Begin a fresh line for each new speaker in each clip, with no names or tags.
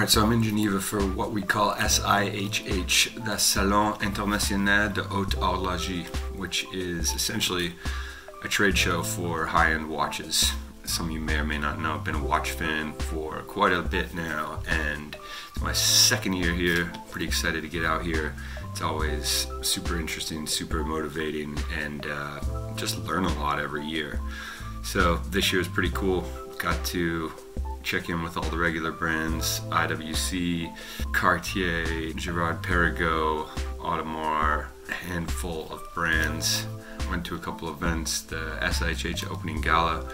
Alright, so I'm in Geneva for what we call SIHH, the Salon International de Haute Horlogerie, which is essentially a trade show for high-end watches. Some of you may or may not know, I've been a watch fan for quite a bit now, and it's my second year here. Pretty excited to get out here. It's always super interesting, super motivating, and uh, just learn a lot every year. So this year is pretty cool. Got to check in with all the regular brands, IWC, Cartier, Girard Perregaux, Audemars, a handful of brands. Went to a couple events, the SIHH opening gala,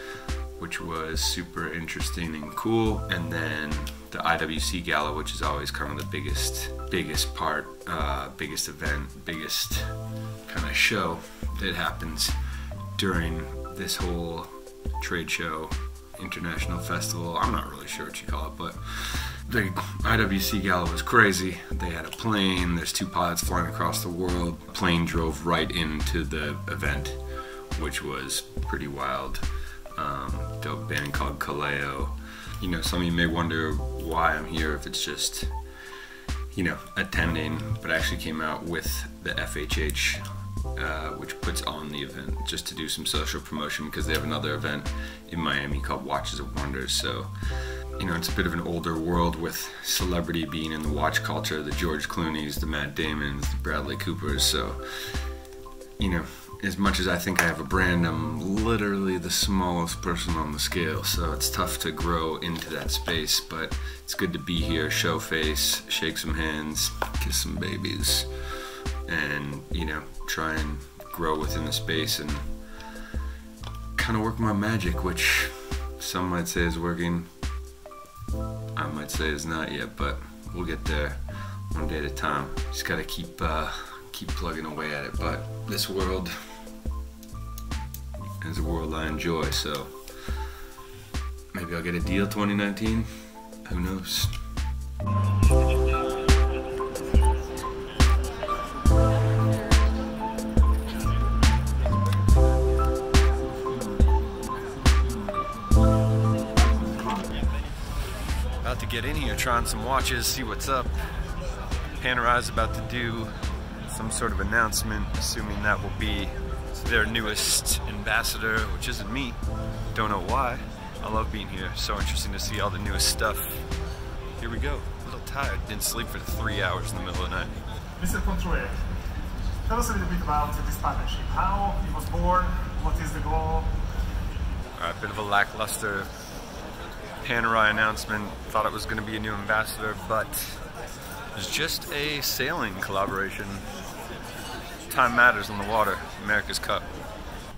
which was super interesting and cool, and then the IWC gala, which is always kind of the biggest, biggest part, uh, biggest event, biggest kind of show that happens during this whole trade show international festival. I'm not really sure what you call it, but the IWC Gala was crazy. They had a plane, there's two pilots flying across the world. plane drove right into the event, which was pretty wild. Um, dope band called Kaleo. You know, some of you may wonder why I'm here if it's just, you know, attending, but I actually came out with the FHH uh, which puts on the event just to do some social promotion because they have another event in Miami called Watches and Wonders. So, you know, it's a bit of an older world with celebrity being in the watch culture the George Clooney's, the Matt Damons, the Bradley Coopers. So, you know, as much as I think I have a brand, I'm literally the smallest person on the scale. So it's tough to grow into that space, but it's good to be here, show face, shake some hands, kiss some babies and you know try and grow within the space and kind of work my magic which some might say is working I might say is not yet but we'll get there one day at a time. Just gotta keep uh, keep plugging away at it but this world is a world I enjoy so maybe I'll get a deal 2019 who knows to get in here, try on some watches, see what's up. Panerai about to do some sort of announcement, assuming that will be their newest ambassador, which isn't me. Don't know why. I love being here. So interesting to see all the newest stuff. Here we go. A little tired. Didn't sleep for three hours in the middle of the night.
Mr. Contreras, tell us a little bit about this partnership. How it was born, what is the goal? All
right, bit of a lackluster Panerai announcement. Thought it was going to be a new ambassador, but it's just a sailing collaboration. Time matters on the water, America's Cup.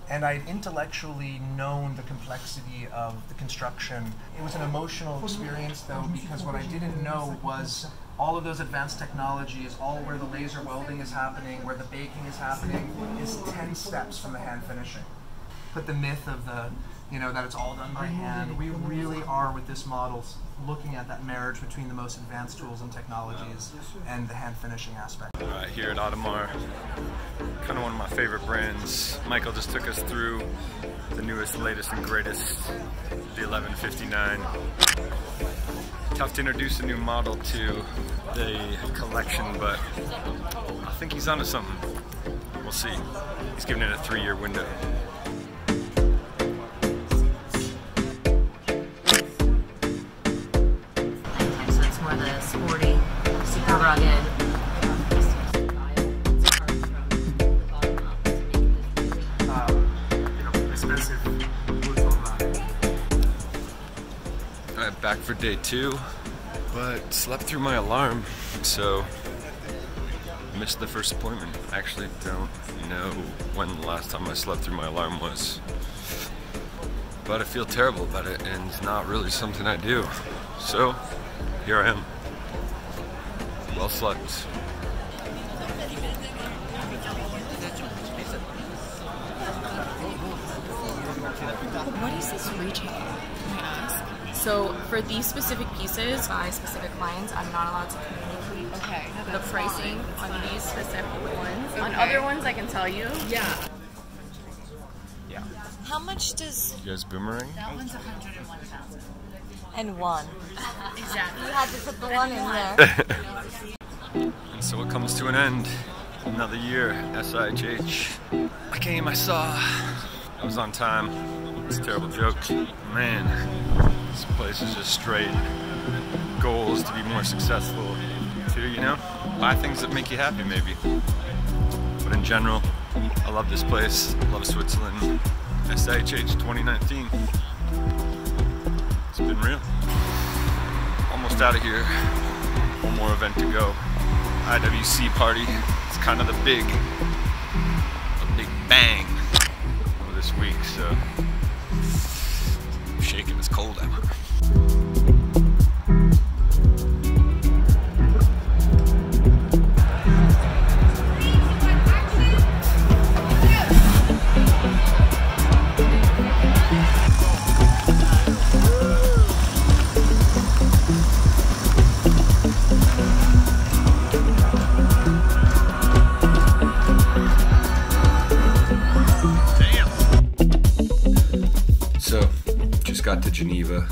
And I'd intellectually known the complexity of the construction. It was an emotional experience, though, because what I didn't know was all of those advanced technologies, all where the laser welding is happening, where the baking is happening, is 10 steps from the hand finishing. Put the myth of the you know, that it's all done by hand. We really are with this model looking at that marriage between the most advanced tools and technologies and the hand finishing aspect.
Uh, here at Audemars, kind of one of my favorite brands. Michael just took us through the newest, latest, and greatest, the 1159. Tough to introduce a new model to the collection, but I think he's onto something. We'll see. He's giving it a three-year window. Back for day two, but slept through my alarm, so missed the first appointment. I Actually, don't know when the last time I slept through my alarm was. But I feel terrible about it, and it's not really something I do. So, here I am. Well slept.
What is this retail? So for these specific pieces by specific clients, I'm not allowed to communicate okay, no, the pricing fine. on these specific ones. Okay. On other ones, I can tell you.
Yeah.
Yeah.
How much does...
You guys boomerang?
That one's 101,000. And one.
Exactly.
You had to put the one in there.
And so it comes to an end. Another year, SIHH. A game I saw. I was on time. It's a terrible joke. Man, this place is just straight. Goals to be more successful. To, you know, buy things that make you happy maybe. But in general, I love this place. I love Switzerland. SIHH 2019. It's been real. Almost out of here. One more event to go. IWC party. It's kind of the big, the big bang of this week. So, shaking. It's cold out. Just got to Geneva.